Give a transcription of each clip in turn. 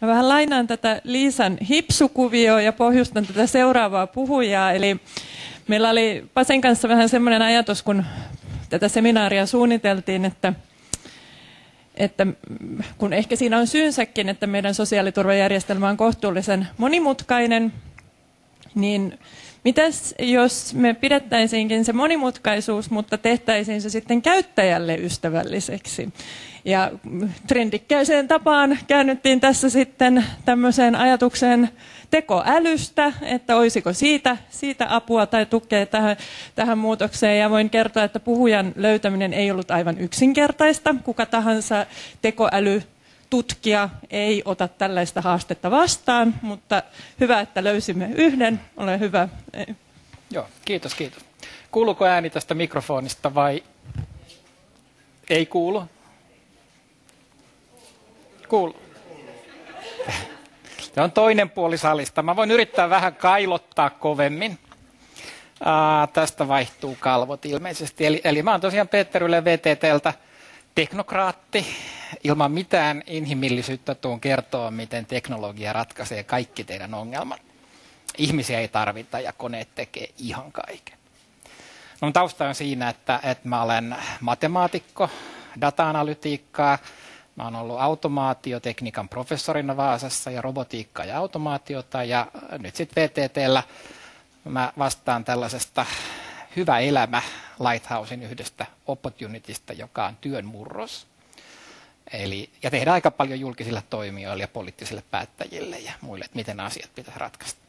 Mä vähän lainaan tätä Liisan hipsukuvioa ja pohjustan tätä seuraavaa puhujaa. Eli meillä oli Pasen kanssa vähän semmoinen ajatus, kun tätä seminaaria suunniteltiin, että, että kun ehkä siinä on syynsäkin, että meidän sosiaaliturvajärjestelmä on kohtuullisen monimutkainen, niin Mitäs jos me pidettäisiinkin se monimutkaisuus, mutta tehtäisiin se sitten käyttäjälle ystävälliseksi? Ja trendikkäiseen tapaan käännyttiin tässä sitten tämmöiseen ajatukseen tekoälystä, että olisiko siitä, siitä apua tai tukea tähän, tähän muutokseen. Ja voin kertoa, että puhujan löytäminen ei ollut aivan yksinkertaista. Kuka tahansa tekoäly tutkija ei ota tällaista haastetta vastaan, mutta hyvä, että löysimme yhden. Ole hyvä. Joo, kiitos, kiitos. Kuuluuko ääni tästä mikrofonista vai ei kuulu? Kuulu. Se on toinen puoli salista. Mä voin yrittää vähän kailottaa kovemmin. Aa, tästä vaihtuu kalvot ilmeisesti. Eli, eli mä oon tosiaan Peter Yle VTTltä teknokraatti. Ilman mitään inhimillisyyttä tuun kertoa, miten teknologia ratkaisee kaikki teidän ongelmat. Ihmisiä ei tarvita ja koneet tekee ihan kaiken. No, tausta on siinä, että, että mä olen matemaatikko, data-analytiikkaa, Mä oon ollut automaatiotekniikan professorina Vaasassa ja robotiikkaa ja automaatiota ja nyt sitten VTTllä mä vastaan tällaisesta hyvä elämä Lighthousein yhdestä opportunitista, joka on työn murros. Eli, ja tehdään aika paljon julkisille toimijoille ja poliittisille päättäjille ja muille, että miten asiat pitäisi ratkaista.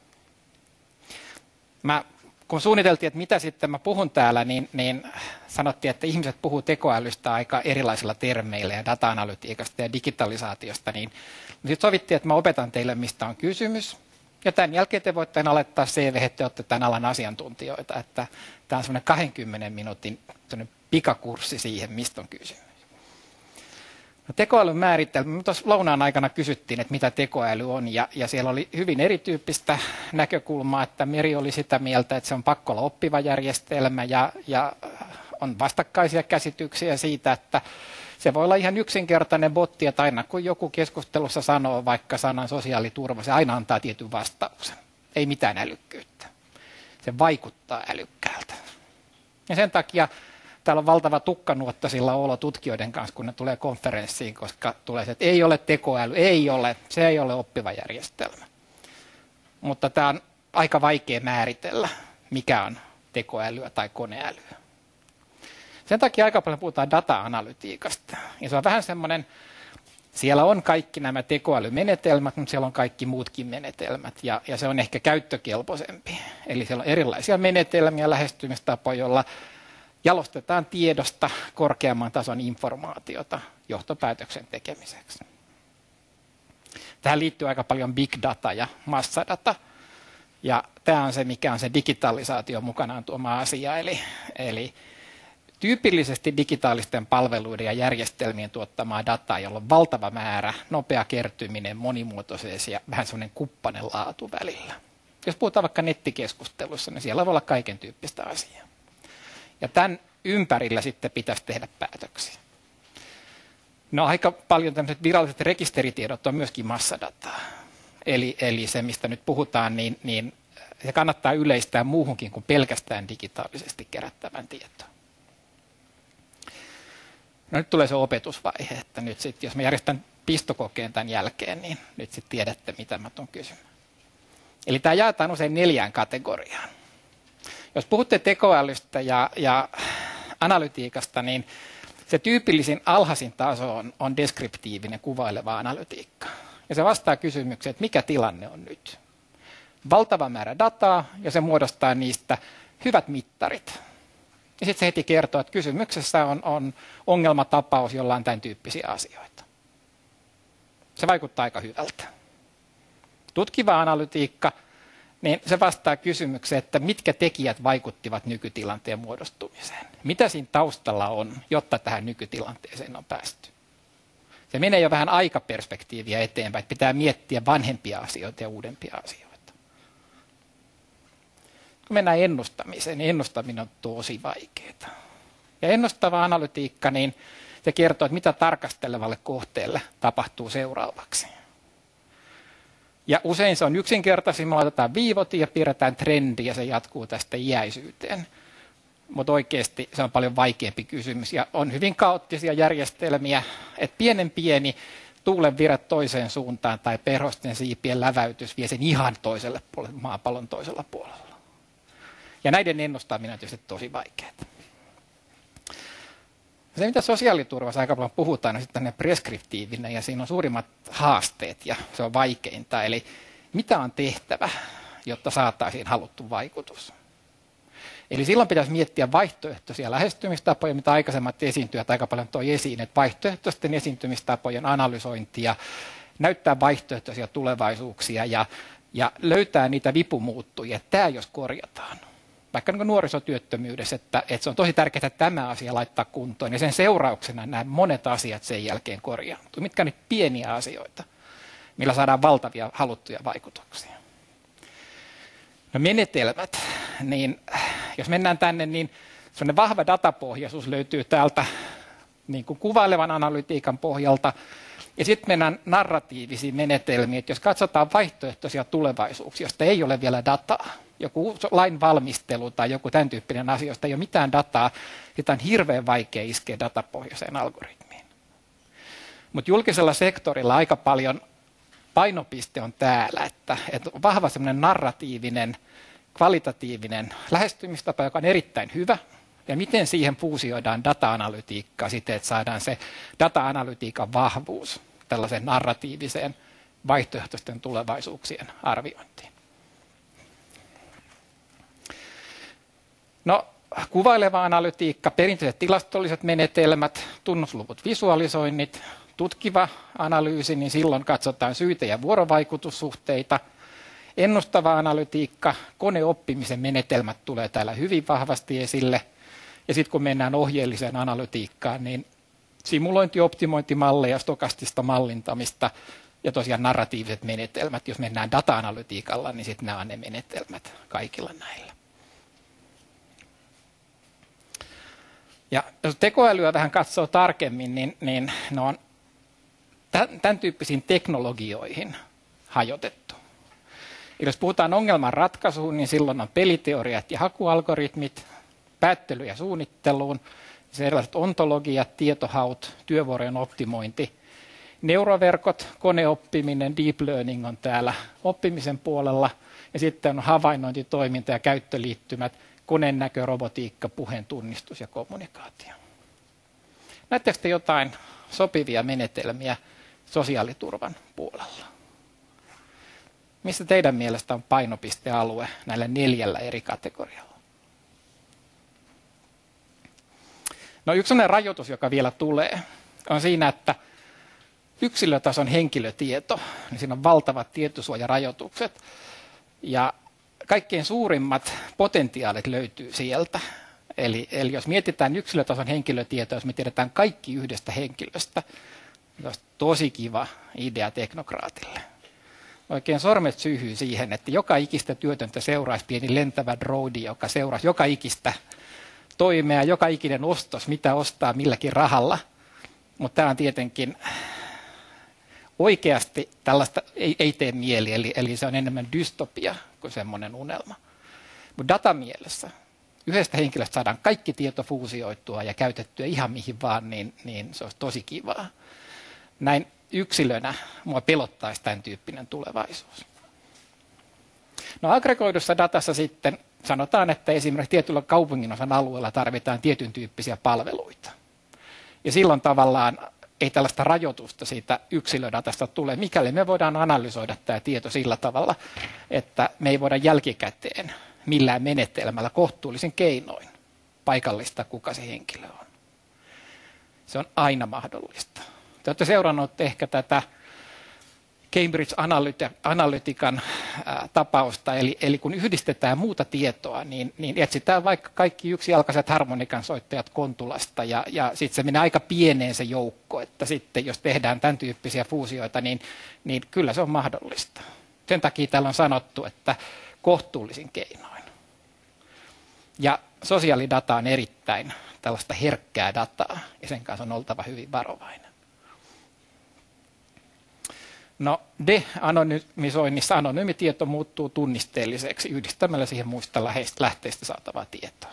Mä, kun suunniteltiin, että mitä sitten mä puhun täällä, niin, niin sanottiin, että ihmiset puhuu tekoälystä aika erilaisilla termeillä ja data-analytiikasta ja digitalisaatiosta, niin sitten sovittiin, että mä opetan teille, mistä on kysymys. Ja tämän jälkeen te voitte aloittaa CV, että olette tämän alan asiantuntijoita, että tämä on semmoinen 20 minuutin pikakurssi siihen, mistä on kysymys. No, tekoälyn määritelmä, tuossa lounaan aikana kysyttiin, että mitä tekoäly on, ja, ja siellä oli hyvin erityyppistä näkökulmaa, että Meri oli sitä mieltä, että se on pakko olla oppiva järjestelmä, ja, ja on vastakkaisia käsityksiä siitä, että se voi olla ihan yksinkertainen botti, että aina kun joku keskustelussa sanoo vaikka sanan sosiaaliturva, se aina antaa tietyn vastauksen. Ei mitään älykkyyttä. Se vaikuttaa älykkäältä. Ja sen takia täällä on valtava tukkanuotta sillä olo tutkijoiden kanssa, kun ne tulee konferenssiin, koska tulee se, että ei ole tekoäly, ei ole, se ei ole oppiva järjestelmä. Mutta tämä on aika vaikea määritellä, mikä on tekoälyä tai koneälyä. Sen takia aika paljon puhutaan data-analytiikasta. Ja se on vähän semmoinen, siellä on kaikki nämä tekoälymenetelmät, mutta siellä on kaikki muutkin menetelmät. Ja, ja se on ehkä käyttökelpoisempi. Eli siellä on erilaisia menetelmiä, lähestymistapoja, joilla jalostetaan tiedosta korkeamman tason informaatiota johtopäätöksen tekemiseksi. Tähän liittyy aika paljon big data ja massadata. Ja tämä on se, mikä on se digitalisaatio mukanaan tuoma asia. Eli, eli tyypillisesti digitaalisten palveluiden ja järjestelmien tuottamaa dataa, jolla on valtava määrä, nopea kertyminen, monimuotoisuus ja vähän semmoinen kuppanen laatu välillä. Jos puhutaan vaikka nettikeskustelussa, niin siellä voi olla kaiken tyyppistä asiaa. Ja tämän ympärillä sitten pitäisi tehdä päätöksiä. No aika paljon tämmöiset viralliset rekisteritiedot on myöskin massadataa. Eli, eli se, mistä nyt puhutaan, niin, niin se kannattaa yleistää muuhunkin kuin pelkästään digitaalisesti kerättävän tietoon. No nyt tulee se opetusvaihe, että nyt sitten, jos mä järjestän pistokokeen tämän jälkeen, niin nyt sitten tiedätte, mitä mä tuon kysymään. Eli tämä jaetaan usein neljään kategoriaan. Jos puhutte tekoälystä ja, ja analytiikasta, niin se tyypillisin alhaisin taso on, on deskriptiivinen kuvaileva analytiikka. Ja se vastaa kysymykseen, että mikä tilanne on nyt. Valtava määrä dataa ja se muodostaa niistä hyvät mittarit. Ja sitten se heti kertoo, että kysymyksessä on, on ongelmatapaus, jolla on tämän tyyppisiä asioita. Se vaikuttaa aika hyvältä. Tutkiva analytiikka, niin se vastaa kysymykseen, että mitkä tekijät vaikuttivat nykytilanteen muodostumiseen. Mitä siinä taustalla on, jotta tähän nykytilanteeseen on päästy. Se menee jo vähän aikaperspektiiviä eteenpäin, että pitää miettiä vanhempia asioita ja uudempia asioita kun mennään ennustamiseen, niin ennustaminen on tosi vaikeaa. Ja ennustava analytiikka, niin se kertoo, että mitä tarkastelevalle kohteelle tapahtuu seuraavaksi. Ja usein se on yksinkertaisin, me laitetaan viivot ja piirretään trendi ja se jatkuu tästä iäisyyteen. Mutta oikeasti se on paljon vaikeampi kysymys ja on hyvin kaoottisia järjestelmiä, että pienen pieni tuulen virat toiseen suuntaan tai perhosten siipien läväytys vie sen ihan toiselle puolelle, maapallon toisella puolella. Ja näiden ennustaminen on tietysti tosi vaikeaa. Se, mitä sosiaaliturvassa aika paljon puhutaan, on sitten preskriptiivinen ja siinä on suurimmat haasteet ja se on vaikeinta. Eli mitä on tehtävä, jotta saataisiin haluttu vaikutus? Eli silloin pitäisi miettiä vaihtoehtoisia lähestymistapoja, mitä aikaisemmat esiintyjät aika paljon toi esiin, että vaihtoehtoisten esiintymistapojen analysointia, näyttää vaihtoehtoisia tulevaisuuksia ja, ja löytää niitä vipumuuttujia. Tämä jos korjataan, vaikka niin nuorisotyöttömyydessä, että, että se on tosi tärkeää että tämä asia laittaa kuntoon ja sen seurauksena nämä monet asiat sen jälkeen korjaantuu. Mitkä on pieniä asioita, millä saadaan valtavia haluttuja vaikutuksia. No menetelmät, niin jos mennään tänne, niin sellainen vahva datapohjaisuus löytyy täältä niin kuin kuvailevan analytiikan pohjalta. Ja sitten mennään narratiivisiin menetelmiin, että jos katsotaan vaihtoehtoisia tulevaisuuksia, joista ei ole vielä dataa, joku lain valmistelu tai joku tämän tyyppinen asia, josta ei ole mitään dataa, sitä on hirveän vaikea iskeä datapohjaiseen algoritmiin. Mutta julkisella sektorilla aika paljon painopiste on täällä, että, että vahva semmoinen narratiivinen, kvalitatiivinen lähestymistapa, joka on erittäin hyvä, ja miten siihen fuusioidaan data-analytiikkaa siten, että saadaan se data-analytiikan vahvuus tällaiseen narratiiviseen vaihtoehtoisten tulevaisuuksien arviointiin. No, kuvaileva analytiikka, perinteiset tilastolliset menetelmät, tunnusluvut, visualisoinnit, tutkiva analyysi, niin silloin katsotaan syitä ja vuorovaikutussuhteita. Ennustava analytiikka, koneoppimisen menetelmät tulee täällä hyvin vahvasti esille. Ja sitten kun mennään ohjeelliseen analytiikkaan, niin simulointi, optimointimalleja, stokastista mallintamista ja tosiaan narratiiviset menetelmät. Jos mennään data-analytiikalla, niin sitten nämä on ne menetelmät kaikilla näillä. Ja jos tekoälyä vähän katsoo tarkemmin, niin, niin ne on tämän tyyppisiin teknologioihin hajotettu. Eli jos puhutaan ongelman ratkaisuun, niin silloin on peliteoriat ja hakualgoritmit, päättely ja suunnitteluun, se erilaiset ontologiat, tietohaut, työvuorojen optimointi, neuroverkot, koneoppiminen, deep learning on täällä oppimisen puolella, ja sitten on havainnointitoiminta ja käyttöliittymät, konennäkö, robotiikka, puheen tunnistus ja kommunikaatio. Näettekö te jotain sopivia menetelmiä sosiaaliturvan puolella? Missä teidän mielestä on painopistealue näillä neljällä eri kategorialla? No yksi sellainen rajoitus, joka vielä tulee, on siinä, että yksilötason henkilötieto, niin siinä on valtavat tietosuojarajoitukset. Ja kaikkein suurimmat potentiaalit löytyy sieltä. Eli, eli jos mietitään yksilötason henkilötietoa, jos me tiedetään kaikki yhdestä henkilöstä, niin olisi tosi kiva idea teknokraatille. Oikein sormet syyhyy siihen, että joka ikistä työtöntä seuraisi pieni lentävä droidi, joka seuraisi joka ikistä toimea, joka ikinen ostos, mitä ostaa milläkin rahalla. Mutta tämä on tietenkin oikeasti tällaista ei, ei tee mieli, eli, eli se on enemmän dystopia kuin semmoinen unelma. Mutta datamielessä yhdestä henkilöstä saadaan kaikki tieto fuusioitua ja käytettyä ihan mihin vaan, niin, niin se olisi tosi kivaa. Näin yksilönä mua pelottaisi tämän tyyppinen tulevaisuus. No aggregoidussa datassa sitten sanotaan, että esimerkiksi tietyllä kaupunginosan alueella tarvitaan tietyn tyyppisiä palveluita. Ja silloin tavallaan ei tällaista rajoitusta siitä yksilödatasta tule, mikäli me voidaan analysoida tämä tieto sillä tavalla, että me ei voida jälkikäteen millään menetelmällä kohtuullisen keinoin paikallista, kuka se henkilö on. Se on aina mahdollista. Te olette seurannut ehkä tätä Cambridge Analytican tapausta, eli, eli kun yhdistetään muuta tietoa, niin, niin etsitään vaikka kaikki yksijalkaiset harmonikan soittajat Kontulasta, ja, ja sitten se menee aika pieneen se joukko, että sitten jos tehdään tämän tyyppisiä fuusioita, niin, niin kyllä se on mahdollista. Sen takia täällä on sanottu, että kohtuullisin keinoin. Ja sosiaalidata on erittäin tällaista herkkää dataa, ja sen kanssa on oltava hyvin varovainen. No de-anonymisoinnissa anonyymi tieto muuttuu tunnisteelliseksi yhdistämällä siihen muista lähteistä saatavaa tietoa.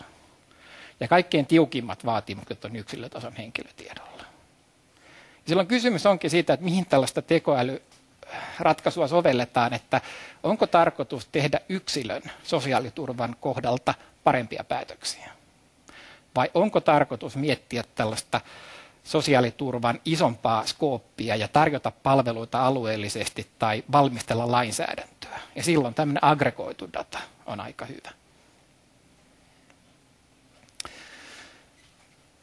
Ja kaikkein tiukimmat vaatimukset on yksilötason henkilötiedolla. Ja silloin kysymys onkin siitä, että mihin tällaista tekoälyratkaisua sovelletaan, että onko tarkoitus tehdä yksilön sosiaaliturvan kohdalta parempia päätöksiä. Vai onko tarkoitus miettiä tällaista sosiaaliturvan isompaa skooppia ja tarjota palveluita alueellisesti tai valmistella lainsäädäntöä. Ja silloin tämmöinen aggregoitu data on aika hyvä.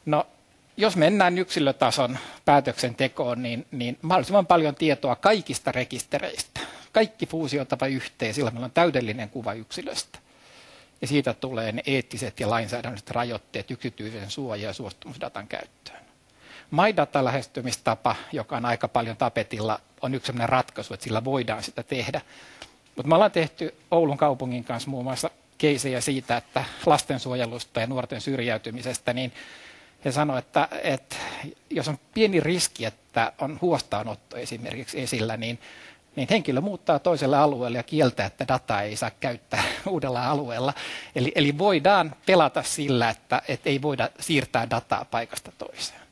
No, jos mennään yksilötason päätöksentekoon, niin, niin mahdollisimman paljon tietoa kaikista rekistereistä. Kaikki fuusioitava yhteen, silloin meillä on täydellinen kuva yksilöstä. Ja siitä tulee ne eettiset ja lainsäädännölliset rajoitteet yksityisen suoja- ja suostumusdatan käyttöön. MyData-lähestymistapa, joka on aika paljon tapetilla, on yksi sellainen ratkaisu, että sillä voidaan sitä tehdä. Mutta me ollaan tehty Oulun kaupungin kanssa muun muassa keisejä siitä, että lastensuojelusta ja nuorten syrjäytymisestä, niin he sanoivat, että, että jos on pieni riski, että on huostaanotto esimerkiksi esillä, niin, niin henkilö muuttaa toiselle alueelle ja kieltää, että dataa ei saa käyttää uudella alueella. Eli, eli voidaan pelata sillä, että, että ei voida siirtää dataa paikasta toiseen.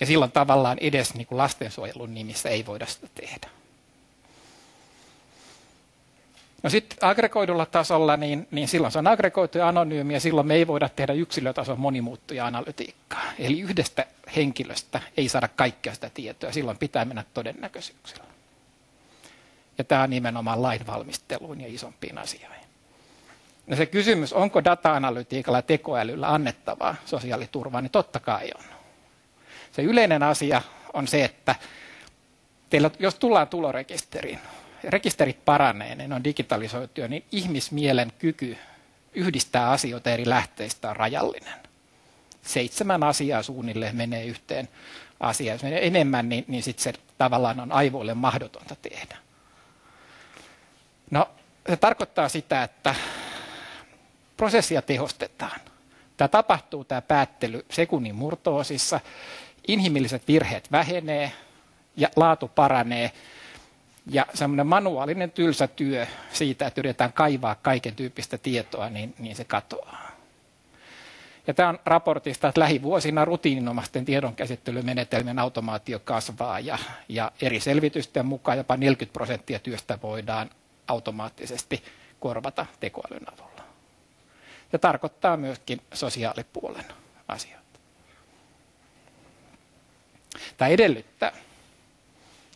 Ja silloin tavallaan edes niin kuin lastensuojelun nimissä ei voida sitä tehdä. No sitten aggregoidulla tasolla, niin, niin silloin se on aggregoitu ja anonyymi, ja silloin me ei voida tehdä yksilötason monimuuttuja analytiikkaa. Eli yhdestä henkilöstä ei saada kaikkea sitä tietoa, silloin pitää mennä todennäköisyyksillä. Ja tämä on nimenomaan lainvalmisteluun ja isompiin asioihin. No se kysymys, onko data-analytiikalla ja tekoälyllä annettavaa sosiaaliturvaa, niin totta kai on. Se yleinen asia on se, että teillä, jos tullaan tulorekisteriin, rekisterit paranee, ne on digitalisoitu, niin ihmismielen kyky yhdistää asioita eri lähteistä on rajallinen. Seitsemän asiaa suunnilleen menee yhteen asiaan. Jos menee enemmän, niin, niin sitten se tavallaan on aivoille mahdotonta tehdä. No, se tarkoittaa sitä, että prosessia tehostetaan. Tämä tapahtuu, tämä päättely sekunnin murtoosissa inhimilliset virheet vähenee ja laatu paranee. Ja semmoinen manuaalinen tylsä työ siitä, että yritetään kaivaa kaiken tyyppistä tietoa, niin, niin se katoaa. Ja tämä on raportista, että lähivuosina rutiininomaisten tiedonkäsittelymenetelmien automaatio kasvaa ja, ja eri selvitysten mukaan jopa 40 prosenttia työstä voidaan automaattisesti korvata tekoälyn avulla. Ja tarkoittaa myöskin sosiaalipuolen asioita. Tämä edellyttää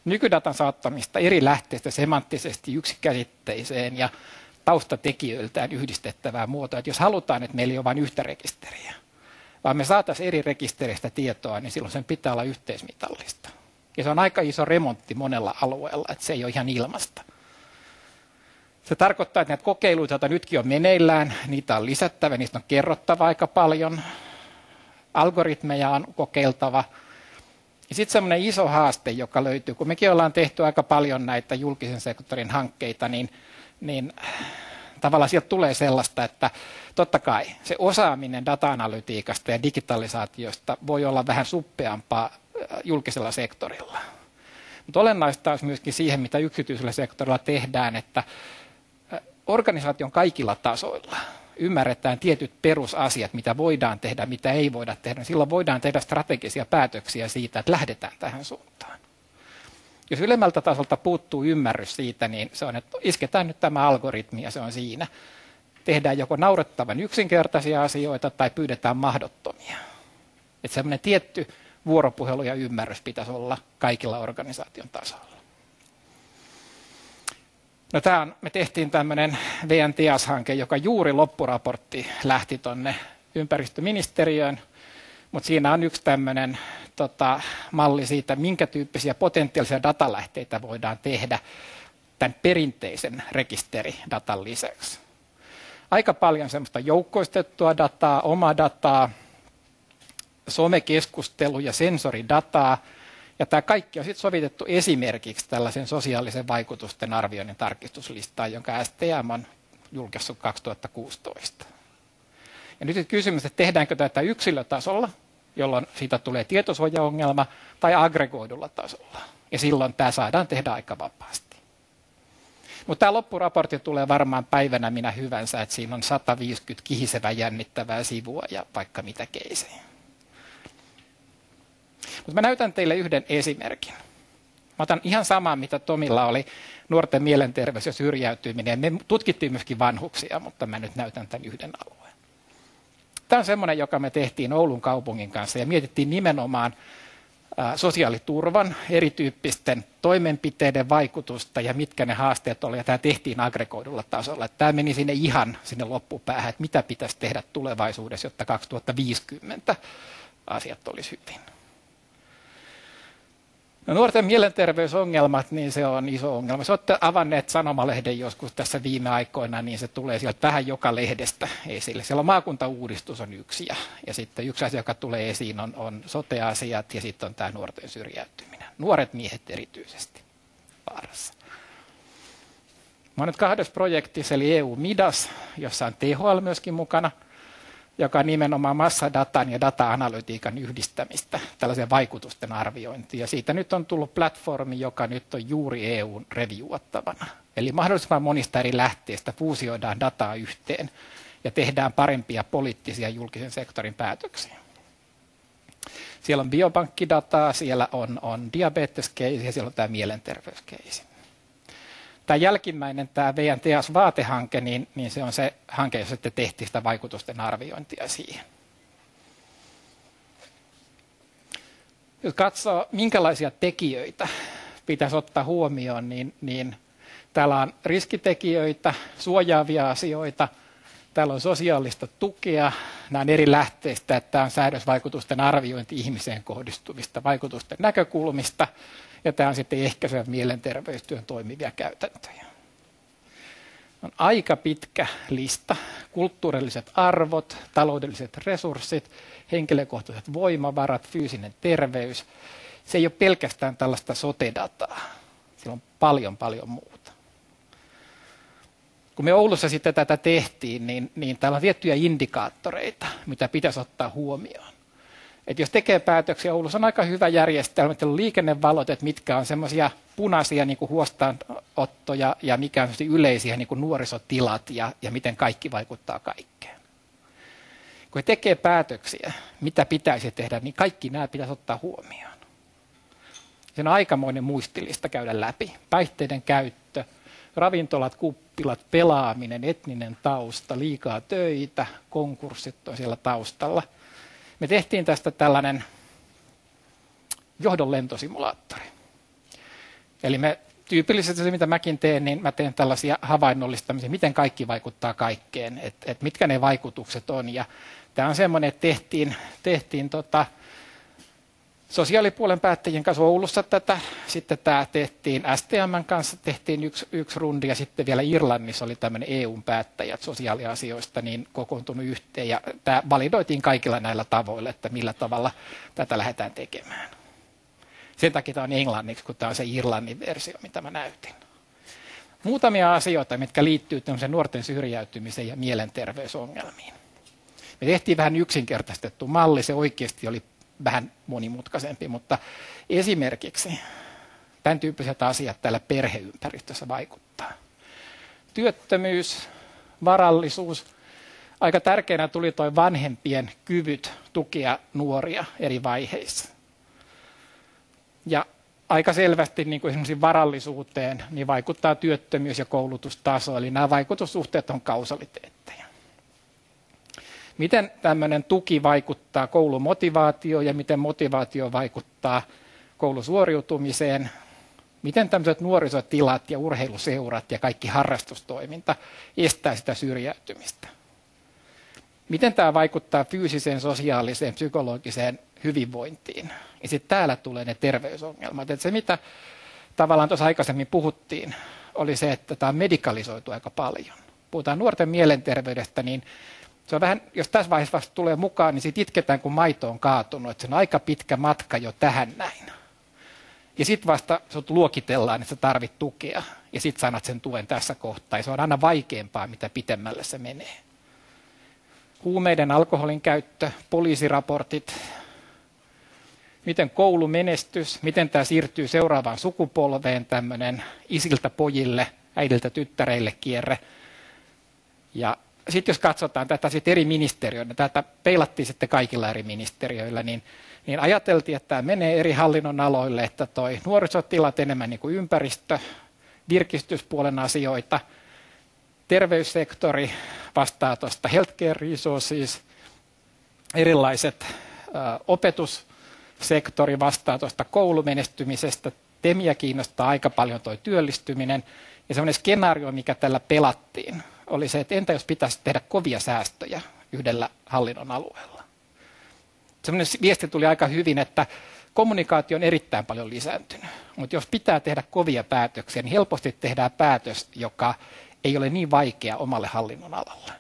nykydatan saattamista eri lähteistä semanttisesti yksikäsitteiseen ja taustatekijöiltään yhdistettävää muotoa. Että jos halutaan, että meillä ei ole vain yhtä rekisteriä, vaan me saataisiin eri rekistereistä tietoa, niin silloin sen pitää olla yhteismitallista. Ja se on aika iso remontti monella alueella, että se ei ole ihan ilmasta. Se tarkoittaa, että näitä kokeiluita, joita nytkin on meneillään, niitä on lisättävä, niistä on kerrottava aika paljon. Algoritmeja on kokeiltava – ja sitten semmoinen iso haaste, joka löytyy, kun mekin ollaan tehty aika paljon näitä julkisen sektorin hankkeita, niin, niin tavallaan sieltä tulee sellaista, että totta kai se osaaminen data-analytiikasta ja digitalisaatiosta voi olla vähän suppeampaa äh, julkisella sektorilla. Mutta olennaista olisi myöskin siihen, mitä yksityisellä sektorilla tehdään, että äh, organisaation kaikilla tasoilla – ymmärretään tietyt perusasiat, mitä voidaan tehdä, mitä ei voida tehdä, niin silloin voidaan tehdä strategisia päätöksiä siitä, että lähdetään tähän suuntaan. Jos ylemmältä tasolta puuttuu ymmärrys siitä, niin se on, että isketään nyt tämä algoritmi ja se on siinä. Tehdään joko naurettavan yksinkertaisia asioita tai pyydetään mahdottomia. Että semmoinen tietty vuoropuhelu ja ymmärrys pitäisi olla kaikilla organisaation tasolla. No tämä on, me tehtiin tämmöinen VNTIAS-hanke, joka juuri loppuraportti lähti tuonne ympäristöministeriöön, mutta siinä on yksi tämmöinen tota, malli siitä, minkä tyyppisiä potentiaalisia datalähteitä voidaan tehdä tämän perinteisen rekisteridatan lisäksi. Aika paljon semmoista joukkoistettua dataa, omaa dataa, somekeskustelu ja sensoridataa – ja tämä kaikki on sitten sovitettu esimerkiksi tällaisen sosiaalisen vaikutusten arvioinnin tarkistuslistaan, jonka STM on julkaissut 2016. Ja nyt kysymys, että tehdäänkö tätä yksilötasolla, jolloin siitä tulee tietosuojaongelma, tai aggregoidulla tasolla. Ja silloin tämä saadaan tehdä aika vapaasti. Mutta tämä loppuraportti tulee varmaan päivänä minä hyvänsä, että siinä on 150 kihisevä jännittävää sivua ja vaikka mitä keisejä. Mutta mä näytän teille yhden esimerkin. Mä otan ihan samaa, mitä Tomilla oli nuorten mielenterveys ja syrjäytyminen. Me tutkittiin myöskin vanhuksia, mutta mä nyt näytän tämän yhden alueen. Tämä on semmoinen, joka me tehtiin Oulun kaupungin kanssa ja mietittiin nimenomaan sosiaaliturvan erityyppisten toimenpiteiden vaikutusta ja mitkä ne haasteet olivat. Tämä tehtiin aggregoidulla tasolla. Tämä meni sinne ihan sinne loppupäähän, että mitä pitäisi tehdä tulevaisuudessa, jotta 2050 asiat olisi hyvin. No nuorten mielenterveysongelmat, niin se on iso ongelma. Jos olette avanneet sanomalehden joskus tässä viime aikoina, niin se tulee sieltä vähän joka lehdestä esille. Siellä on maakuntauudistus on yksi ja, ja sitten yksi asia, joka tulee esiin, on, on sote-asiat ja sitten on tämä nuorten syrjäytyminen. Nuoret miehet erityisesti vaarassa. Mä olen nyt kahdessa projektissa, eli EU-MIDAS, jossa on THL myöskin mukana – joka on nimenomaan massadatan ja data-analytiikan yhdistämistä, tällaisen vaikutusten arviointia. Siitä nyt on tullut platformi, joka nyt on juuri EUn reviuattavana. Eli mahdollisimman monista eri lähteistä fuusioidaan dataa yhteen ja tehdään parempia poliittisia julkisen sektorin päätöksiä. Siellä on biopankkidataa, siellä on, on diabeteskeisi ja siellä on tämä mielenterveyskeisi tämä jälkimmäinen, tämä VNTS vaatehanke, niin, niin se on se hanke, jossa sitten tehtiin sitä vaikutusten arviointia siihen. Jos katsoo, minkälaisia tekijöitä pitäisi ottaa huomioon, niin, niin täällä on riskitekijöitä, suojaavia asioita, täällä on sosiaalista tukea, nämä on eri lähteistä, että tämä on säädösvaikutusten arviointi ihmiseen kohdistuvista vaikutusten näkökulmista, ja tämä on sitten ehkäisevä mielenterveystyön toimivia käytäntöjä. On aika pitkä lista. Kulttuurilliset arvot, taloudelliset resurssit, henkilökohtaiset voimavarat, fyysinen terveys. Se ei ole pelkästään tällaista sote-dataa. Siellä on paljon, paljon muuta. Kun me Oulussa sitten tätä tehtiin, niin, niin täällä on tiettyjä indikaattoreita, mitä pitäisi ottaa huomioon. Että jos tekee päätöksiä, Oulussa on aika hyvä järjestelmä, että on liikennevalot, että mitkä on semmoisia punaisia niin kuin huostaanottoja ja mikä on yleisiä niin kuin nuorisotilat ja, ja miten kaikki vaikuttaa kaikkeen. Kun he tekee päätöksiä, mitä pitäisi tehdä, niin kaikki nämä pitäisi ottaa huomioon. Se on aikamoinen muistilista käydä läpi. Päihteiden käyttö, ravintolat, kuppilat, pelaaminen, etninen tausta, liikaa töitä, konkurssit on siellä taustalla – me tehtiin tästä tällainen johdon lentosimulaattori. Eli me tyypillisesti se, mitä mäkin teen, niin mä teen tällaisia havainnollistamisia, miten kaikki vaikuttaa kaikkeen, että et mitkä ne vaikutukset on. Ja tämä on semmoinen, että tehtiin, tehtiin tota, sosiaalipuolen päättäjien kanssa Oulussa tätä. Sitten tämä tehtiin STM kanssa, tehtiin yksi, yksi rundi ja sitten vielä Irlannissa oli tämmöinen EUn päättäjät sosiaaliasioista niin kokoontunut yhteen. Ja tämä validoitiin kaikilla näillä tavoilla, että millä tavalla tätä lähdetään tekemään. Sen takia tämä on englanniksi, kun tämä on se Irlannin versio, mitä mä näytin. Muutamia asioita, mitkä liittyy nuorten syrjäytymiseen ja mielenterveysongelmiin. Me tehtiin vähän yksinkertaistettu malli, se oikeasti oli vähän monimutkaisempi, mutta esimerkiksi tämän tyyppiset asiat täällä perheympäristössä vaikuttaa. Työttömyys, varallisuus, aika tärkeänä tuli tuo vanhempien kyvyt tukea nuoria eri vaiheissa. Ja aika selvästi niin kuin esimerkiksi varallisuuteen niin vaikuttaa työttömyys ja koulutustaso, eli nämä vaikutussuhteet on kausaliteetteja miten tämmöinen tuki vaikuttaa koulumotivaatioon ja miten motivaatio vaikuttaa koulusuoriutumiseen, miten tämmöiset nuorisotilat ja urheiluseurat ja kaikki harrastustoiminta estää sitä syrjäytymistä. Miten tämä vaikuttaa fyysiseen, sosiaaliseen, psykologiseen hyvinvointiin. Ja sitten täällä tulee ne terveysongelmat. Et se, mitä tavallaan tuossa aikaisemmin puhuttiin, oli se, että tämä on medikalisoitu aika paljon. Puhutaan nuorten mielenterveydestä, niin se on vähän, jos tässä vaiheessa vasta tulee mukaan, niin siitä itketään, kun maito on kaatunut. Että se on aika pitkä matka jo tähän näin. Ja sitten vasta sut luokitellaan, että sä tarvit tukea. Ja sitten sanat sen tuen tässä kohtaa. Ja se on aina vaikeampaa, mitä pitemmälle se menee. Huumeiden, alkoholin käyttö, poliisiraportit, miten koulumenestys, miten tämä siirtyy seuraavaan sukupolveen, tämmöinen isiltä pojille, äidiltä tyttäreille kierre. Ja sitten jos katsotaan tätä sit eri ministeriöillä, tätä peilattiin sitten kaikilla eri ministeriöillä, niin, niin ajateltiin, että tämä menee eri hallinnon aloille, että toi nuorisotilat enemmän niin kuin ympäristö, virkistyspuolen asioita, terveyssektori vastaa tuosta healthcare resources, erilaiset ä, opetussektori vastaa tuosta koulumenestymisestä, Temiä kiinnostaa aika paljon tuo työllistyminen, ja semmoinen skenaario, mikä tällä pelattiin, oli se, että entä jos pitäisi tehdä kovia säästöjä yhdellä hallinnon alueella. Sellainen viesti tuli aika hyvin, että kommunikaatio on erittäin paljon lisääntynyt, mutta jos pitää tehdä kovia päätöksiä, niin helposti tehdään päätös, joka ei ole niin vaikea omalle hallinnon alalle.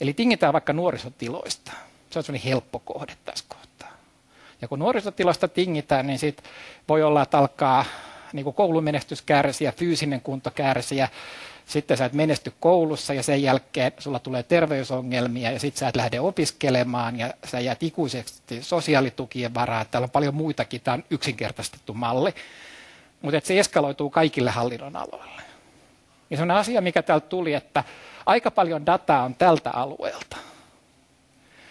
Eli tingitään vaikka nuorisotiloista. Se on sellainen helppo kohde tässä kohtaa. Ja kun nuorisotilasta tingitään, niin sit voi olla, että alkaa niin koulumenestys kärsiä, fyysinen kunto kärsiä, sitten sä et menesty koulussa ja sen jälkeen sulla tulee terveysongelmia ja sitten sä et lähde opiskelemaan ja sä jäät ikuisesti sosiaalitukien varaan. Täällä on paljon muitakin, tämä on yksinkertaistettu malli, mutta se eskaloituu kaikille hallinnon aloille. Ja se on asia, mikä täältä tuli, että aika paljon dataa on tältä alueelta.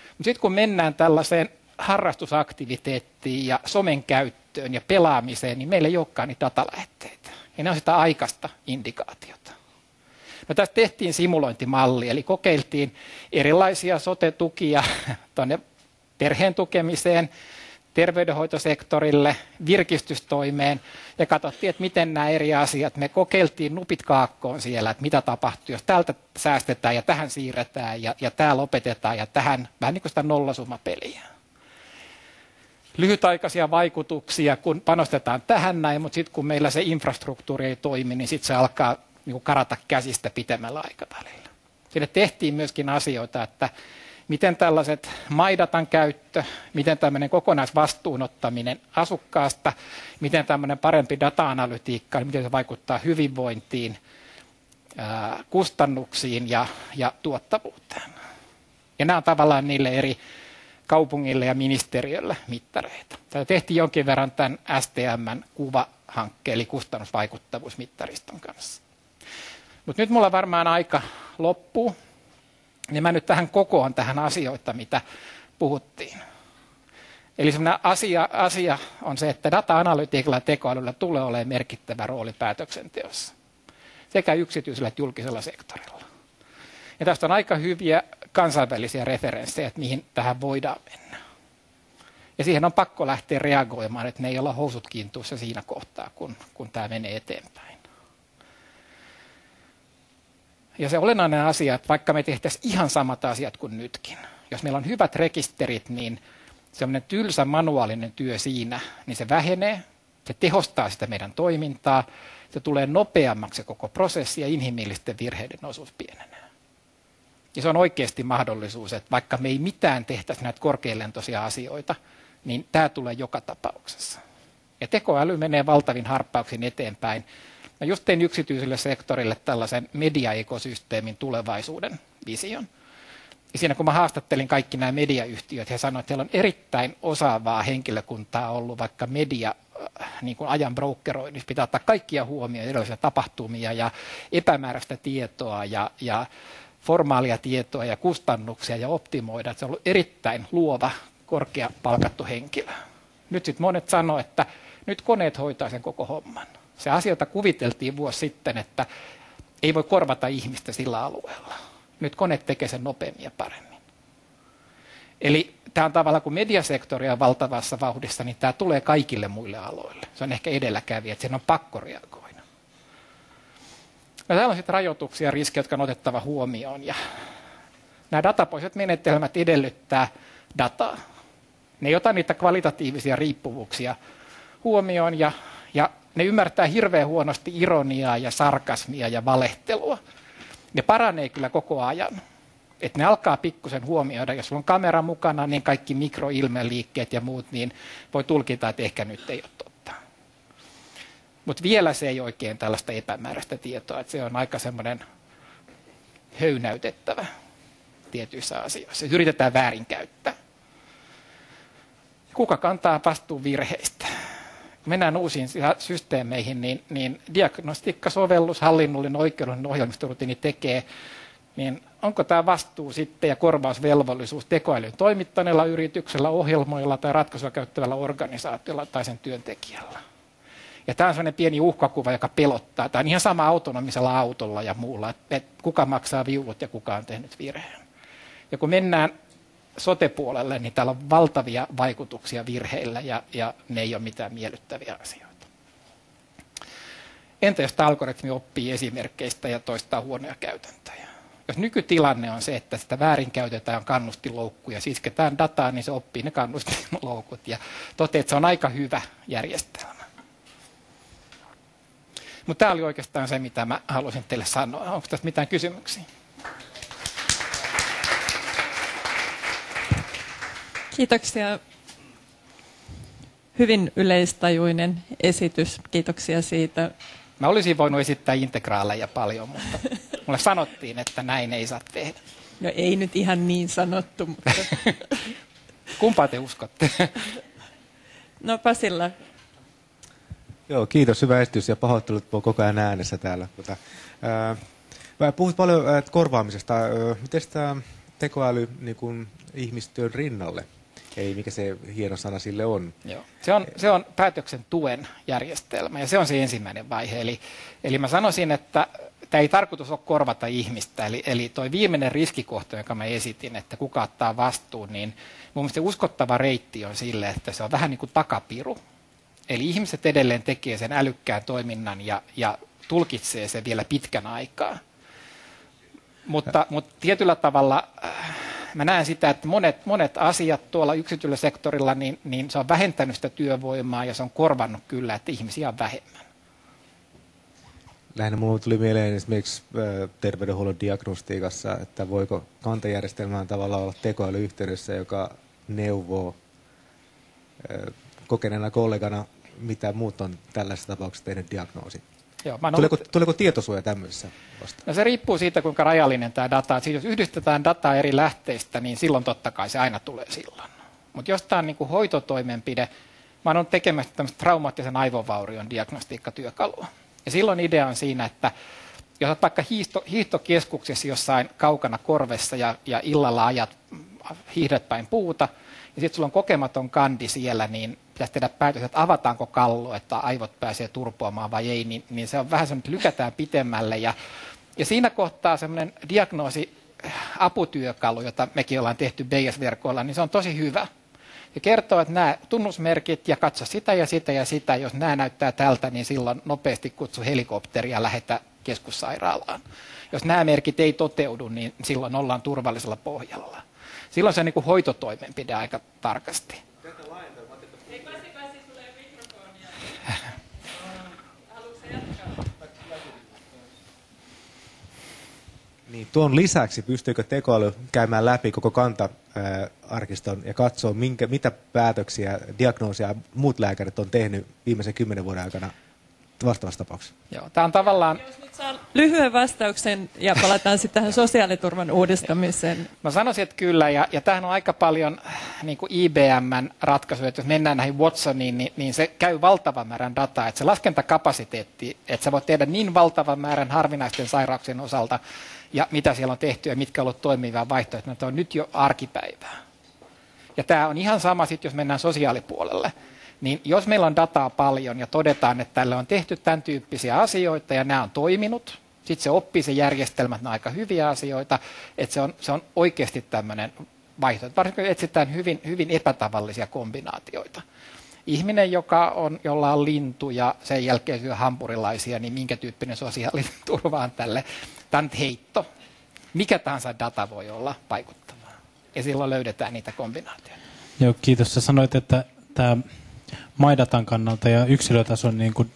Mutta sitten kun mennään tällaiseen harrastusaktiviteettiin ja somen käyttöön ja pelaamiseen, niin meillä ei olekaan niitä datalähetteitä. Ja ne on sitä aikaista indikaatiota. No tästä tehtiin simulointimalli, eli kokeiltiin erilaisia sote-tukia tuonne perheen tukemiseen, terveydenhoitosektorille, virkistystoimeen ja katsottiin, että miten nämä eri asiat, me kokeiltiin nupit kaakkoon siellä, että mitä tapahtuu, jos täältä säästetään ja tähän siirretään ja, ja täällä lopetetaan ja tähän vähän niin kuin sitä nollasummapeliä. Lyhytaikaisia vaikutuksia, kun panostetaan tähän näin, mutta sitten kun meillä se infrastruktuuri ei toimi, niin sitten se alkaa niin karata käsistä pitemmällä aikavälillä. Siinä tehtiin myöskin asioita, että miten tällaiset maidatan käyttö, miten tämmöinen kokonaisvastuunottaminen asukkaasta, miten tämmöinen parempi data-analytiikka, miten se vaikuttaa hyvinvointiin, kustannuksiin ja, ja tuottavuuteen. Ja nämä on tavallaan niille eri kaupungille ja ministeriölle mittareita. Tämä tehtiin jonkin verran tämän STMn kuvahankkeen, eli kustannusvaikuttavuusmittariston kanssa. Mutta nyt mulla varmaan aika loppuu, niin mä nyt tähän kokoan tähän asioita, mitä puhuttiin. Eli sellainen asia, asia on se, että data-analytiikalla ja tekoälyllä tulee olemaan merkittävä rooli päätöksenteossa, sekä yksityisellä että julkisella sektorilla. Ja tästä on aika hyviä kansainvälisiä referenssejä, että mihin tähän voidaan mennä. Ja siihen on pakko lähteä reagoimaan, että ne ei olla housut kiintuissa siinä kohtaa, kun, kun tämä menee eteenpäin. Ja se olennainen asia, että vaikka me tehtäisiin ihan samat asiat kuin nytkin, jos meillä on hyvät rekisterit, niin semmoinen tylsä manuaalinen työ siinä, niin se vähenee, se tehostaa sitä meidän toimintaa, se tulee nopeammaksi koko prosessi ja inhimillisten virheiden osuus pienenee. Ja se on oikeasti mahdollisuus, että vaikka me ei mitään tehtäisi näitä korkealentoisia asioita, niin tämä tulee joka tapauksessa. Ja tekoäly menee valtavin harppauksin eteenpäin. Mä just tein yksityiselle sektorille tällaisen mediaekosysteemin tulevaisuuden vision. Ja siinä kun mä haastattelin kaikki nämä mediayhtiöt, he sanoivat, että heillä on erittäin osaavaa henkilökuntaa ollut vaikka media äh, niin kuin ajan brokeroinnissa. Pitää ottaa kaikkia huomioon, erilaisia tapahtumia ja epämääräistä tietoa ja, ja formaalia tietoa ja kustannuksia ja optimoida. Se on ollut erittäin luova, korkea palkattu henkilö. Nyt sitten monet sanoo, että nyt koneet hoitaa sen koko homman. Se asioita kuviteltiin vuosi sitten, että ei voi korvata ihmistä sillä alueella. Nyt kone tekee sen nopeammin ja paremmin. Eli tämä on tavallaan, kun mediasektori on valtavassa vauhdissa, niin tämä tulee kaikille muille aloille. Se on ehkä edelläkävijä, että sen on pakko reagoida. No, sitten rajoituksia ja riskejä, jotka on otettava huomioon. Ja nämä datapoiset menetelmät edellyttää dataa. Ne ei ota niitä kvalitatiivisia riippuvuuksia huomioon ja, ja ne ymmärtää hirveän huonosti ironiaa ja sarkasmia ja valehtelua. Ne paranee kyllä koko ajan. Että ne alkaa pikkusen huomioida. Jos on kamera mukana, niin kaikki mikroilmeliikkeet ja muut, niin voi tulkita, että ehkä nyt ei ole. Mutta vielä se ei oikein tällaista epämääräistä tietoa, että se on aika semmoinen höynäytettävä tietyissä asioissa. Yritetään väärinkäyttää. Kuka kantaa vastuun virheistä? Kun mennään uusiin systeemeihin, niin, niin diagnostiikkasovellus, hallinnollinen oikeudellinen ohjelmistorutiini tekee, niin onko tämä vastuu sitten ja korvausvelvollisuus tekoälyn toimittaneella yrityksellä, ohjelmoilla tai ratkaisua käyttävällä organisaatiolla tai sen työntekijällä? Ja tämä on sellainen pieni uhkakuva, joka pelottaa. Tämä on ihan sama autonomisella autolla ja muulla, että kuka maksaa viuvut ja kuka on tehnyt virheen. Ja kun mennään sotepuolelle, niin täällä on valtavia vaikutuksia virheillä ja, ja ne ei ole mitään miellyttäviä asioita. Entä jos tämä algoritmi oppii esimerkkeistä ja toistaa huonoja käytäntöjä? Jos nykytilanne on se, että sitä väärinkäytetään kannustiloukkuja, siis ketään dataa, niin se oppii ne kannustiloukut ja toteaa, että se on aika hyvä järjestelmä. Mutta tämä oli oikeastaan se, mitä mä halusin teille sanoa. Onko tässä mitään kysymyksiä? Kiitoksia. Hyvin yleistajuinen esitys. Kiitoksia siitä. Mä olisin voinut esittää integraaleja paljon, mutta mulle sanottiin, että näin ei saa tehdä. No ei nyt ihan niin sanottu, mutta... Kumpaa te uskotte? No Pasilla. Joo, kiitos. Hyvä esitys ja pahoittelut koko ajan äänessä täällä. Mutta, ää, puhut paljon ää, korvaamisesta. Miten tämä tekoäly niin kuin, ihmistyön rinnalle? Ei, mikä se hieno sana sille on. Joo. Se, on se on päätöksen tuen järjestelmä ja se on se ensimmäinen vaihe. Eli, eli mä sanoisin, että tämä ei tarkoitus ole korvata ihmistä. Eli, eli tuo viimeinen riskikohta, joka mä esitin, että kuka ottaa vastuun, niin mun mielestä uskottava reitti on sille, että se on vähän niin kuin takapiru. Eli ihmiset edelleen tekee sen älykkään toiminnan ja, ja tulkitsee sen vielä pitkän aikaa. Mutta, mutta tietyllä tavalla äh, mä näen sitä, että monet, monet asiat tuolla yksityisellä sektorilla, niin, niin se on vähentänyt sitä työvoimaa ja se on korvannut kyllä, että ihmisiä on vähemmän. Lähinnä minulle tuli mieleen esimerkiksi terveydenhuollon diagnostiikassa, että voiko kantajärjestelmään tavallaan olla tekoälyyhteydessä, joka neuvoo kokeneena kollegana, mitä muut on tällaisessa tapauksessa tehnyt diagnoosi. Joo, mä tuleeko, ollut... tuleeko tietosuoja tämmöisessä vasta? No se riippuu siitä, kuinka rajallinen tämä data on. Siis jos yhdistetään dataa eri lähteistä, niin silloin totta kai se aina tulee silloin. Mutta jos tämä on niin kuin hoitotoimenpide, mä oon tekemässä tämmöistä traumaattisen aivovaurion diagnostiikkatyökalua. Ja silloin idea on siinä, että jos olet vaikka hiihto, hiihtokeskuksessa jossain kaukana korvessa ja, ja illalla ajat hiihdet päin puuta, ja sitten sulla on kokematon kandi siellä, niin pitäisi tehdä päätös, että avataanko kallo, että aivot pääsee turpoamaan vai ei, niin, niin se on vähän semmoinen, että lykätään pitemmälle. Ja, ja siinä kohtaa semmoinen diagnoosi äh, aputyökalu, jota mekin ollaan tehty BS-verkoilla, niin se on tosi hyvä. Ja kertoo, että nämä tunnusmerkit ja katso sitä ja sitä ja sitä, jos nämä näyttää tältä, niin silloin nopeasti kutsu helikopteria ja lähetä keskussairaalaan. Jos nämä merkit ei toteudu, niin silloin ollaan turvallisella pohjalla. Silloin se on niin kuin hoitotoimenpide aika tarkasti. Niin, tuon lisäksi pystyykö tekoäly käymään läpi koko kanta-arkiston ja katsoa, minkä, mitä päätöksiä, diagnoosia muut lääkärit on tehnyt viimeisen kymmenen vuoden aikana vastaavassa tapauksessa? Joo, tämä on tavallaan... Jos nyt saa lyhyen vastauksen ja palataan sitten tähän sosiaaliturvan uudistamiseen. Mä sanoisin, että kyllä, ja, ja tämähän on aika paljon niin kuin IBMn ratkaisu, että jos mennään näihin Watsoniin, niin, niin se käy valtavan määrän dataa, että se laskentakapasiteetti, että sä voit tehdä niin valtavan määrän harvinaisten sairauksien osalta, ja mitä siellä on tehty ja mitkä ovat toimivia vaihtoehtoja, että on nyt jo arkipäivää. Ja tämä on ihan sama sitten, jos mennään sosiaalipuolelle. Niin jos meillä on dataa paljon ja todetaan, että tälle on tehty tämän tyyppisiä asioita ja nämä on toiminut, sitten se oppii se järjestelmä, että nämä on aika hyviä asioita, että se on, se on oikeasti tämmöinen vaihtoehto. Varsinkin etsitään hyvin, hyvin epätavallisia kombinaatioita. Ihminen, joka on, jolla on lintu ja sen jälkeen syö hampurilaisia, niin minkä tyyppinen sosiaaliturva on tälle? Tämä heitto. Mikä tahansa data voi olla vaikuttavaa. Ja silloin löydetään niitä kombinaatioita. Joo, kiitos. Sä sanoit, että tämä MyDatan kannalta ja yksilötason niin kuin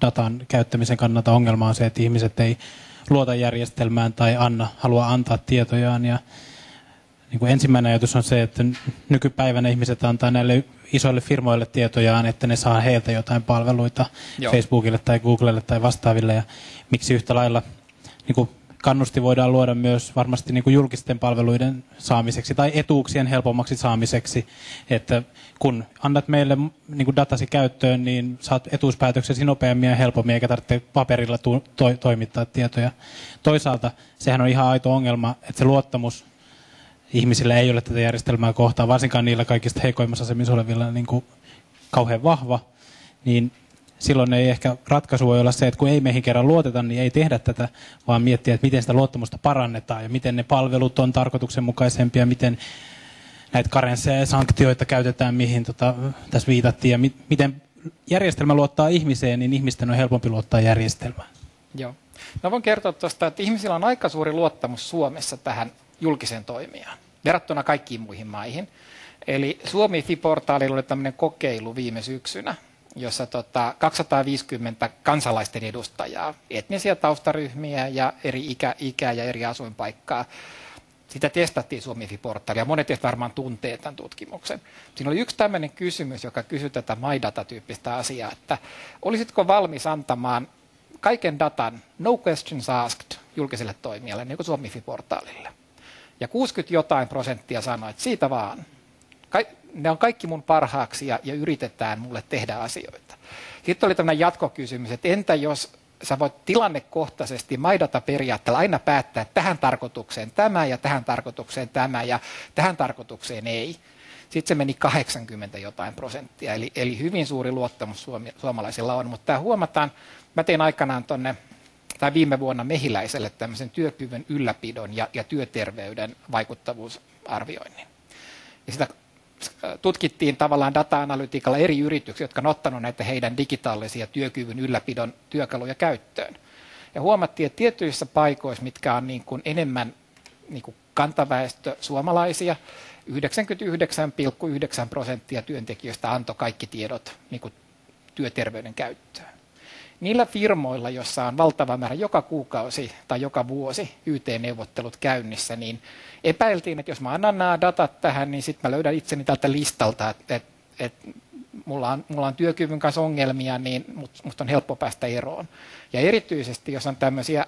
datan käyttämisen kannalta ongelma on se, että ihmiset ei luota järjestelmään tai anna, halua antaa tietojaan. Ja niin kuin ensimmäinen ajatus on se, että nykypäivänä ihmiset antaa näille isoille firmoille tietojaan, että ne saa heiltä jotain palveluita Joo. Facebookille tai Googlelle tai vastaaville. Ja miksi yhtä lailla niin kuin kannusti voidaan luoda myös varmasti niin kuin julkisten palveluiden saamiseksi tai etuuksien helpommaksi saamiseksi. Että kun annat meille niin kuin datasi käyttöön, niin saat etuuspäätöksesi nopeammin ja helpommin, eikä tarvitse paperilla tu- to- toimittaa tietoja. Toisaalta sehän on ihan aito ongelma, että se luottamus ihmisillä ei ole tätä järjestelmää kohtaan, varsinkaan niillä kaikista heikoimmassa asemissa olevilla niin kuin kauhean vahva, niin silloin ei ehkä ratkaisu voi olla se, että kun ei meihin kerran luoteta, niin ei tehdä tätä, vaan miettiä, että miten sitä luottamusta parannetaan ja miten ne palvelut on tarkoituksenmukaisempia, miten näitä karensseja ja sanktioita käytetään, mihin tota, tässä viitattiin, ja mi- miten järjestelmä luottaa ihmiseen, niin ihmisten on helpompi luottaa järjestelmään. Joo. No voin kertoa tuosta, että ihmisillä on aika suuri luottamus Suomessa tähän julkiseen toimijaan, verrattuna kaikkiin muihin maihin. Eli Suomi Fi-portaalilla oli tämmöinen kokeilu viime syksynä, jossa tota 250 kansalaisten edustajaa, etnisiä taustaryhmiä ja eri ikä, ikä ja eri asuinpaikkaa. Sitä testattiin Suomi-portaalia. Monet teistä varmaan tuntee tämän tutkimuksen. Siinä oli yksi tämmöinen kysymys, joka kysyi tätä MyData-tyyppistä asiaa, että olisitko valmis antamaan kaiken datan, no questions asked, julkiselle toimijalle, niin kuin Suomi-portaalille. Ja 60 jotain prosenttia sanoi, että siitä vaan. Ka- ne on kaikki mun parhaaksi ja, ja yritetään mulle tehdä asioita. Sitten oli tämmöinen jatkokysymys, että entä jos sä voit tilannekohtaisesti maidata periaatteella aina päättää että tähän tarkoitukseen tämä ja tähän tarkoitukseen tämä ja tähän tarkoitukseen ei. Sitten se meni 80 jotain prosenttia, eli, eli hyvin suuri luottamus suomi, suomalaisilla on. Mutta tämä huomataan, mä tein aikanaan tuonne tai viime vuonna mehiläiselle tämmöisen työkyvyn ylläpidon ja, ja työterveyden vaikuttavuusarvioinnin. Ja sitä tutkittiin tavallaan data-analytiikalla eri yrityksiä, jotka on ottanut näitä heidän digitaalisia työkyvyn ylläpidon työkaluja käyttöön. Ja huomattiin, että tietyissä paikoissa, mitkä on niin kuin enemmän niin kuin kantaväestö suomalaisia, 99,9 prosenttia työntekijöistä antoi kaikki tiedot niin kuin työterveyden käyttöön. Niillä firmoilla, joissa on valtava määrä joka kuukausi tai joka vuosi YT-neuvottelut käynnissä, niin epäiltiin, että jos mä annan nämä datat tähän, niin sitten mä löydän itseni tältä listalta, että, että, että mulla, on, mulla on työkyvyn kanssa ongelmia, niin musta on helppo päästä eroon. Ja erityisesti, jos on tämmöisiä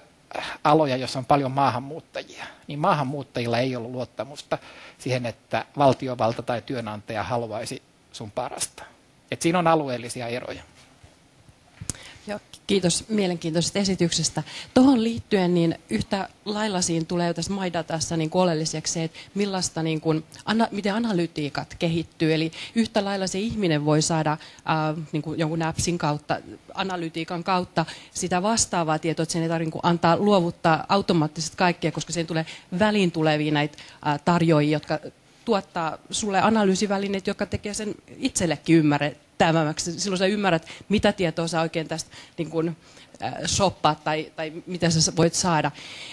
aloja, joissa on paljon maahanmuuttajia, niin maahanmuuttajilla ei ollut luottamusta siihen, että valtiovalta tai työnantaja haluaisi sun parasta. Et siinä on alueellisia eroja. Joo, kiitos mielenkiintoisesta esityksestä. Tuohon liittyen niin yhtä lailla siinä tulee tässä MyDatassa niin oleelliseksi se, että millaista, niin kuin, ana, miten analytiikat kehittyy. Eli yhtä lailla se ihminen voi saada äh, niin kuin jonkun appsin kautta, analytiikan kautta sitä vastaavaa tietoa, että sen ei tarvitse niin antaa luovuttaa automaattisesti kaikkea, koska sen tulee väliin tulevia näitä äh, tarjoajia, jotka tuottaa sulle analyysivälineet, jotka tekee sen itsellekin ymmärrettävämmäksi. Silloin sä ymmärrät, mitä tietoa sä oikein tästä niin kun, äh, shoppaat tai, tai mitä sä voit saada.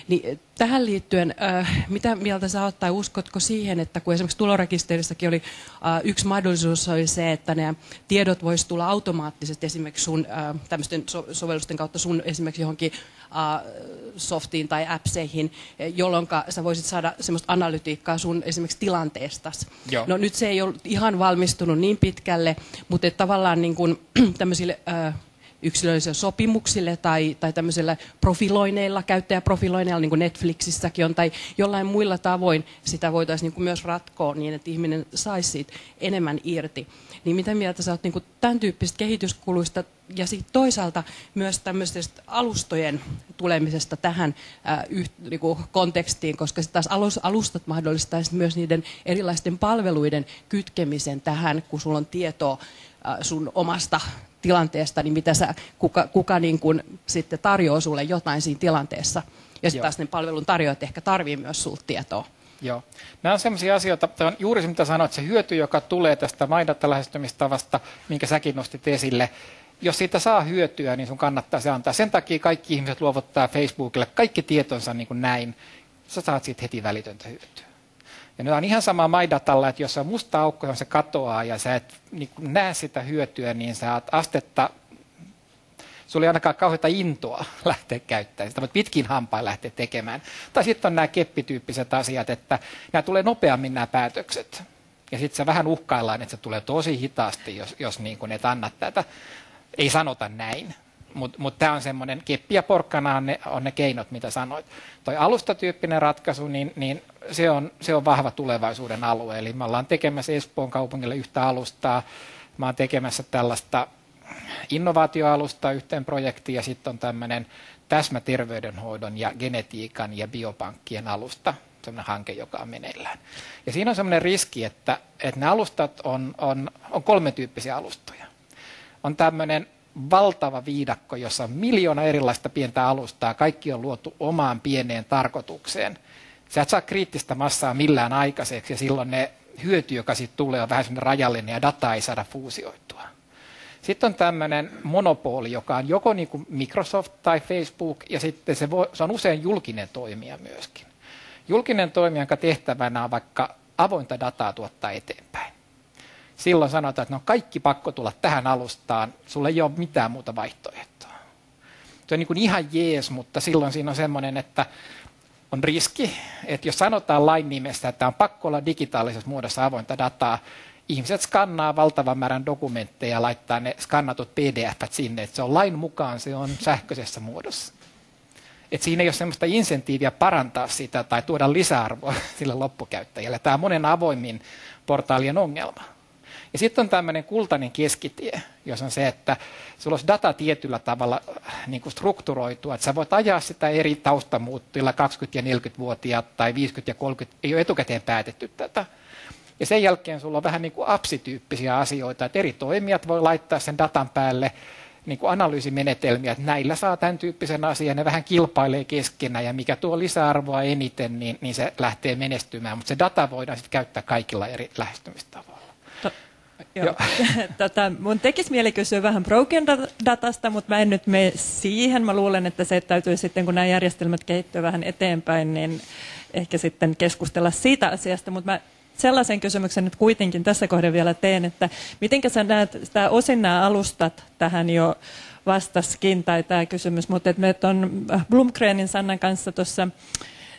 Niin, tähän liittyen, äh, mitä mieltä sä oot tai uskotko siihen, että kun esimerkiksi tulorekisterissäkin oli äh, yksi mahdollisuus oli se, että ne tiedot voisi tulla automaattisesti esimerkiksi sun äh, tämmöisten so- sovellusten kautta sun esimerkiksi johonkin äh, softiin tai appseihin, jolloin sä voisit saada semmoista analytiikkaa sun esimerkiksi tilanteestasi. Joo. No nyt se ei ole ihan valmistunut niin pitkälle, mutta tavallaan niin kuin, tämmöisille äh, yksilöllisille sopimuksille tai, tai tämmöisillä profiloineilla, käyttäjäprofiloineilla, niin kuin Netflixissäkin on, tai jollain muilla tavoin sitä voitaisiin niin myös ratkoa niin, että ihminen saisi siitä enemmän irti. Niin mitä mieltä sä oot niin kuin tämän tyyppisistä kehityskuluista ja sitten toisaalta myös tämmöisestä alustojen tulemisesta tähän äh, yht, niin kuin kontekstiin, koska sit taas alus, alustat mahdollistaisivat myös niiden erilaisten palveluiden kytkemisen tähän, kun sulla on tietoa äh, sun omasta tilanteesta, niin mitä sä, kuka, kuka niin kuin sitten tarjoaa sulle jotain siinä tilanteessa. Ja sitten taas ne palvelun tarjoajat ehkä tarvii myös sulta tietoa. Joo. Nämä on sellaisia asioita, tämä on juuri se mitä sanoit, se hyöty, joka tulee tästä mainita lähestymistavasta, minkä säkin nostit esille. Jos siitä saa hyötyä, niin sun kannattaa se antaa. Sen takia kaikki ihmiset luovuttaa Facebookille kaikki tietonsa niin kuin näin. Sä saat siitä heti välitöntä hyötyä. Ja ne on ihan sama MyDatalla, että jos on musta aukko, johon se katoaa ja sä et niin näe sitä hyötyä, niin sä oot astetta, sulla ei ainakaan kauheita intoa lähteä käyttämään sitä, mutta pitkin hampain lähteä tekemään. Tai sitten on nämä keppityyppiset asiat, että nämä tulee nopeammin nämä päätökset. Ja sitten se vähän uhkaillaan, että se tulee tosi hitaasti, jos, jos niin kuin et anna tätä. Ei sanota näin, Mutta mut tämä on semmoinen, keppi ja porkkana on ne, on ne keinot, mitä sanoit. Toi alustatyyppinen ratkaisu, niin, niin se, on, se on vahva tulevaisuuden alue. Eli me ollaan tekemässä Espoon kaupungille yhtä alustaa. Mä oon tekemässä tällaista innovaatioalusta yhteen projektiin ja sitten on tämmöinen täsmäterveydenhoidon ja genetiikan ja biopankkien alusta, sellainen hanke, joka on meneillään. Ja siinä on sellainen riski, että, että ne alustat on, on, on kolme tyyppisiä alustoja. On tämmöinen valtava viidakko, jossa on miljoona erilaista pientä alustaa, kaikki on luotu omaan pieneen tarkoitukseen. Sä et saa kriittistä massaa millään aikaiseksi ja silloin ne hyöty, joka siitä tulee, on vähän rajallinen ja data ei saada fuusioitua. Sitten on tämmöinen monopoli, joka on joko niin kuin Microsoft tai Facebook, ja sitten se, voi, se on usein julkinen toimija myöskin. Julkinen toimija, jonka tehtävänä on vaikka avointa dataa tuottaa eteenpäin. Silloin sanotaan, että no kaikki pakko tulla tähän alustaan, sulla ei ole mitään muuta vaihtoehtoa. Se on niin kuin ihan jees, mutta silloin siinä on semmoinen, että on riski, että jos sanotaan lain nimestä, että on pakko olla digitaalisessa muodossa avointa dataa, ihmiset skannaa valtavan määrän dokumentteja ja laittaa ne skannatut pdf sinne, että se on lain mukaan, se on sähköisessä muodossa. Et siinä ei ole sellaista insentiiviä parantaa sitä tai tuoda lisäarvoa sille loppukäyttäjälle. Tämä on monen avoimin portaalien ongelma. Ja sitten on tämmöinen kultainen keskitie, jos on se, että sulla olisi data tietyllä tavalla äh, niin kuin strukturoitua, että sä voit ajaa sitä eri taustamuuttujilla 20- ja 40-vuotiaat tai 50- ja 30, ei ole etukäteen päätetty tätä. Ja sen jälkeen sulla on vähän niin kuin apsityyppisiä asioita, että eri toimijat voi laittaa sen datan päälle niin kuin analyysimenetelmiä, että näillä saa tämän tyyppisen asian, ne vähän kilpailee keskenään ja mikä tuo lisäarvoa eniten, niin, niin se lähtee menestymään, mutta se data voidaan sitten käyttää kaikilla eri lähestymistavoilla. Joo. Tota, mun tekisi mieli kysyä vähän broken datasta, mutta mä en nyt mene siihen. Mä luulen, että se täytyy sitten, kun nämä järjestelmät kehittyvät vähän eteenpäin, niin ehkä sitten keskustella siitä asiasta. Mutta mä sellaisen kysymyksen nyt kuitenkin tässä kohden vielä teen, että miten sä näet, sitä osin nämä alustat tähän jo vastaskin, tai tämä kysymys, mutta me on Blomgrenin Sannan kanssa tuossa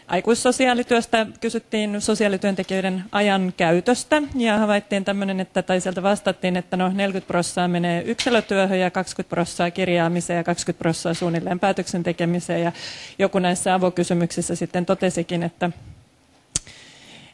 aikuissosiaalityöstä kysyttiin sosiaalityöntekijöiden ajan käytöstä ja havaittiin tämmöinen, että tai sieltä vastattiin, että no 40 prosenttia menee yksilötyöhön ja 20 prosenttia kirjaamiseen ja 20 prosenttia suunnilleen päätöksen tekemiseen. Ja joku näissä avokysymyksissä sitten totesikin, että,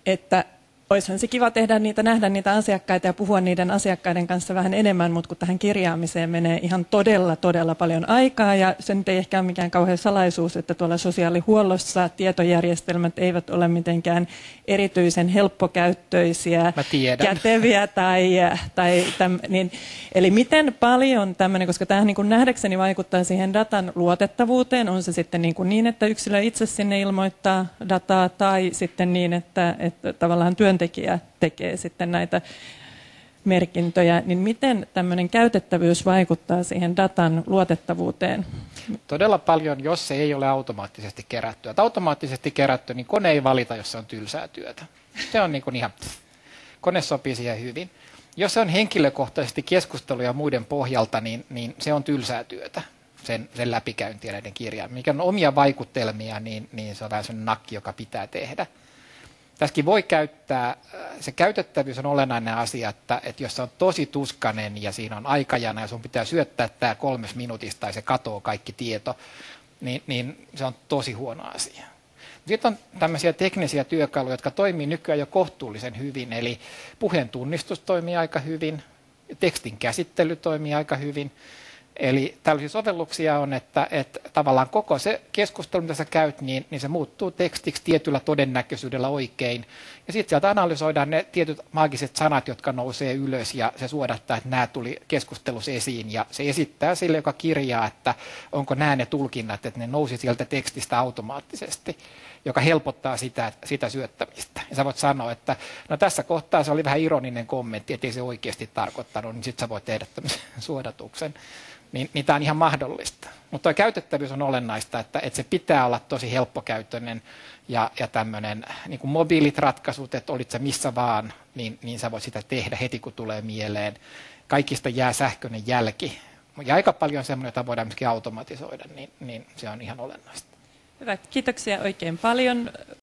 että olisihan se kiva tehdä niitä, nähdä niitä asiakkaita ja puhua niiden asiakkaiden kanssa vähän enemmän, mutta kun tähän kirjaamiseen menee ihan todella, todella paljon aikaa. Ja se nyt ei ehkä ole mikään kauhean salaisuus, että tuolla sosiaalihuollossa tietojärjestelmät eivät ole mitenkään erityisen helppokäyttöisiä, käteviä tai, tai täm, niin, eli miten paljon tämmöinen, koska tämähän niin kuin nähdäkseni vaikuttaa siihen datan luotettavuuteen, on se sitten niin, kuin niin että yksilö itse sinne ilmoittaa dataa tai sitten niin, että, että tavallaan työn työntekijä tekee sitten näitä merkintöjä, niin miten tämmöinen käytettävyys vaikuttaa siihen datan luotettavuuteen? Todella paljon, jos se ei ole automaattisesti kerättyä. automaattisesti kerätty, niin kone ei valita, jos se on tylsää työtä. Se on niin kuin ihan, kone sopii siihen hyvin. Jos se on henkilökohtaisesti keskusteluja muiden pohjalta, niin, niin se on tylsää työtä sen, sen läpikäyntiä näiden kirjaan. Mikä on omia vaikutelmia, niin, niin se on vähän nakki, joka pitää tehdä. Tässäkin voi käyttää, äh, se käytettävyys on olennainen asia, että, että jos se on tosi tuskanen ja siinä on aikajana ja sun pitää syöttää tämä kolmes minuutista tai se katoo kaikki tieto, niin, niin se on tosi huono asia. Sitten on tämmöisiä teknisiä työkaluja, jotka toimii nykyään jo kohtuullisen hyvin, eli puheen tunnistus toimii aika hyvin, tekstin käsittely toimii aika hyvin, Eli tällaisia sovelluksia on, että, että tavallaan koko se keskustelu, mitä sä käyt, niin, niin se muuttuu tekstiksi tietyllä todennäköisyydellä oikein. Ja sitten sieltä analysoidaan ne tietyt maagiset sanat, jotka nousee ylös ja se suodattaa, että nämä tuli keskustelussa esiin. Ja se esittää sille, joka kirjaa, että onko nämä ne tulkinnat, että ne nousi sieltä tekstistä automaattisesti joka helpottaa sitä, sitä syöttämistä. Ja sä voit sanoa, että no tässä kohtaa se oli vähän ironinen kommentti, ettei se oikeasti tarkoittanut, niin sitten sä voit tehdä tämmöisen suodatuksen niin, niin tämä on ihan mahdollista. Mutta tuo käytettävyys on olennaista, että, että se pitää olla tosi helppokäyttöinen ja, ja tämmöinen niin kuin mobiilit ratkaisut, että olit sä missä vaan, niin, niin sä voit sitä tehdä heti kun tulee mieleen. Kaikista jää sähköinen jälki. Ja aika paljon semmoinen, jota voidaan myöskin automatisoida, niin, niin se on ihan olennaista. Hyvä, kiitoksia oikein paljon.